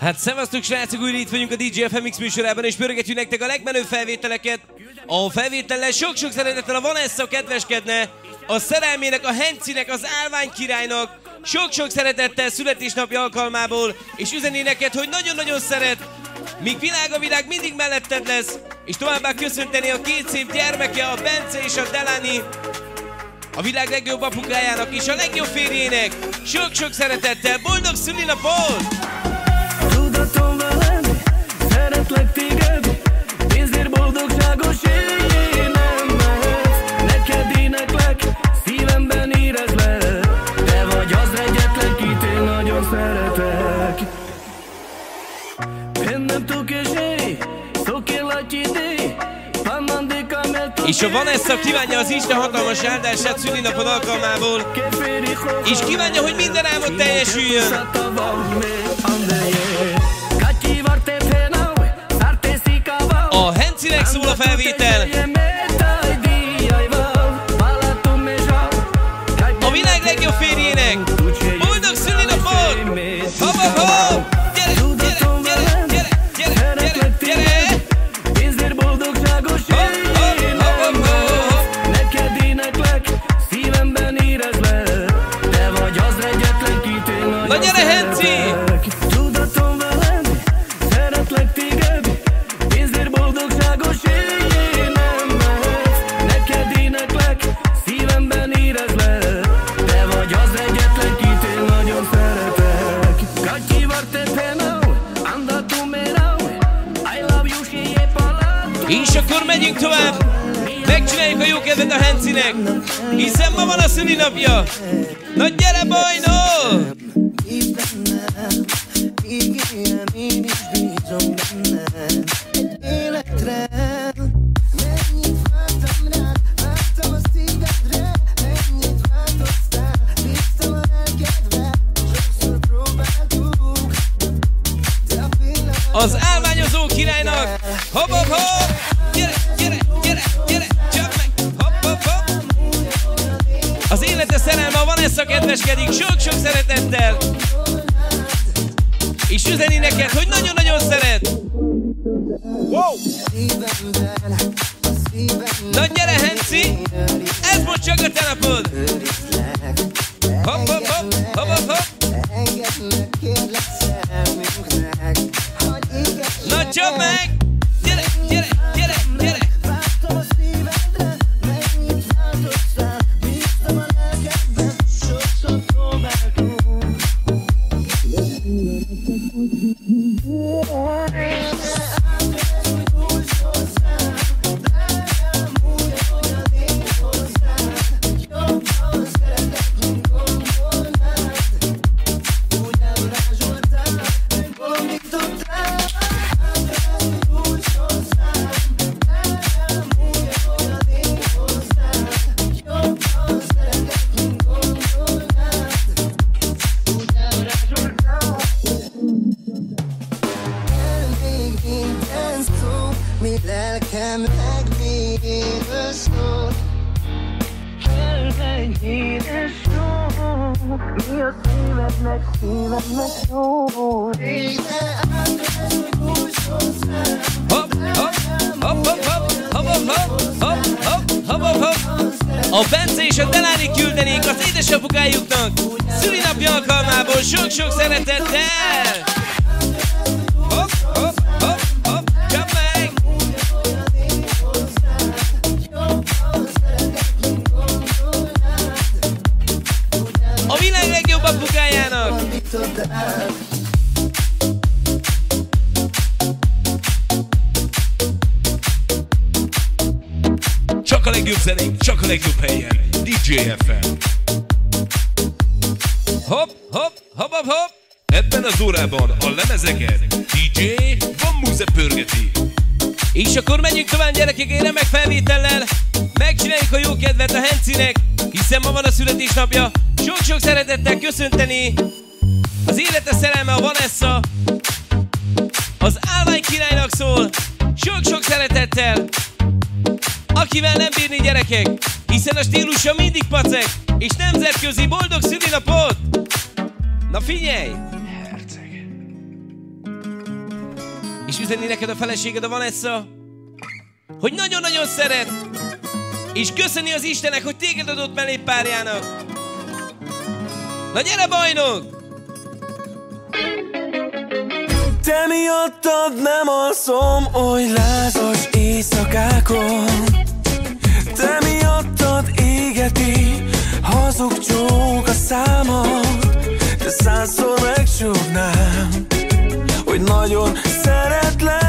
Hát szevasztok srácok, újra itt vagyunk a DJ FMX műsorában, és pörgetjük nektek a legmenőbb felvételeket. A felvétellel sok-sok szeretettel a Vanessa kedveskedne, a szerelmének, a Hencinek, az Álvány királynak, sok-sok szeretettel születésnapja alkalmából, és üzeni neked, hogy nagyon-nagyon szeret, míg világ a világ mindig melletted lesz, és továbbá köszönteni a két szép gyermeke, a Bence és a Delani, a világ legjobb apukájának és a legjobb férjének. Sok-sok szeretettel, boldog szülinapot! Tudatom veled, szeretlek téged Pénzért boldogságos éljél nem mehetsz Neked éneklek, szívemben érezlek Te vagy az egyetlen, kit én nagyon szeretek. Bennem És a Vanessa kívánja az Isten hatalmas áldását szülinapod alkalmából, és kívánja, hogy minden álmod teljesüljön. Hencinek szól a felvétel, a világ legjobb férjének. Boldog szülinapot! Hopp, hopp, hopp! Gyere, gyere, gyere, gyere, gyere, gyere! Pénzért boldogságos. Neked éneklek, szívemben érezlek Te vagy az egyetlen, kit én nagyon Na gyere, tovább! Megcsináljuk a jó kedvet a Hencinek! Hiszen ma van a szülinapja! Na gyere, bajnó! Az álmányozó királynak! Hopp, hopp! Vanessa kedveskedik sok-sok szeretettel! És üzeni neked, hogy nagyon-nagyon szeret! szívemben Na gyere, Henci! Ez most csak te napod! A szívednek, szívemnek szól Végre átvezd, hogy hopp, hopp, hopp. A Bence és a Deláni küldenék az édesapukájuknak szülinapja alkalmából sok-sok szeretettel! Apukájának! Csak a legjobb zenék, csak a legjobb helyen. DJ FM. Hopp, hopp, hopp, hopp, hopp! Ebben az órában a lemezeket DJ Van Muze pörgeti. És akkor menjünk tovább gyerekek egy remek felvétellel. Megcsináljuk a jó kedvet a Hencinek, hiszen ma van a születésnapja. Sok-sok szeretettel köszönteni az élete szerelme a Vanessa. Az állvány királynak szól. Sok-sok szeretettel. Akivel nem bírni gyerekek, hiszen a stílusa mindig pacek, és nemzetközi boldog szülinapot! Na figyelj! Herceg. És üzeni neked a feleséged a Vanessa, hogy nagyon-nagyon szeret, és köszöni az Istenek, hogy téged adott mellé párjának. Na gyere bajnok! Te miattad nem alszom oly lázas éjszakákon Te miattad égeti hazug csók a számot De százszor megsúgnám Hogy nagyon szeretlek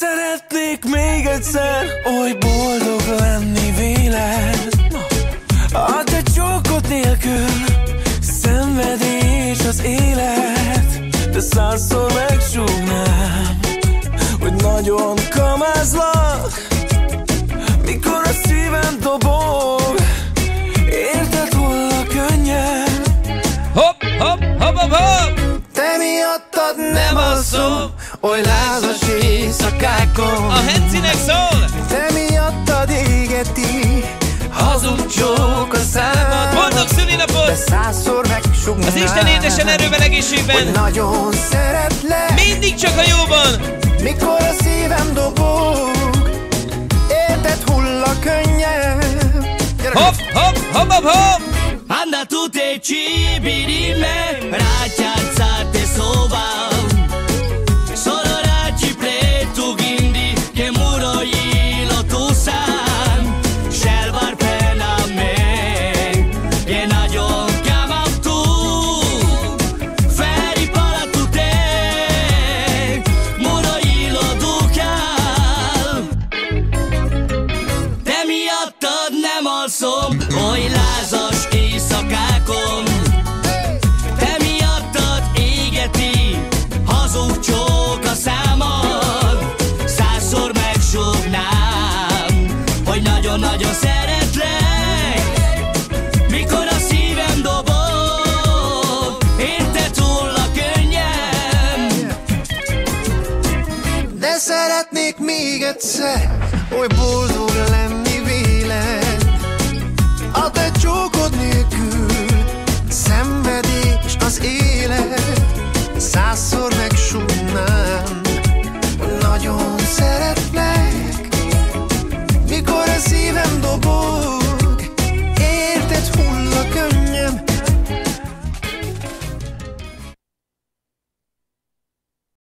szeretnék még egyszer. Oly boldog lenni véled. A te csókod nélkül Szenvedés az élet. De százszor megsúgnám Hogy nagyon kamázlak Mikor a szívem dobog. Érted hull a könnyem Hopp, hopp, hopp, hopp, hopp! Te miattad nem alszom Oly lázas éjszakákon A Hencinek szól! Te miattad égeti Hazug csók a számad Boldog De szülinapot! százszor megsugnám Az Isten édesen erőben, Hogy egészségben! nagyon szeretlek Mindig csak a jóban! Mikor a szívem dobog Érted hull a könnyem Gyere, Hopp, hopp, hopp, hopp, hopp! Anda tu te cibirime Ragazza te sova De szeretnék még egyszer Oly boldog lenni véled. A te csókod nélkül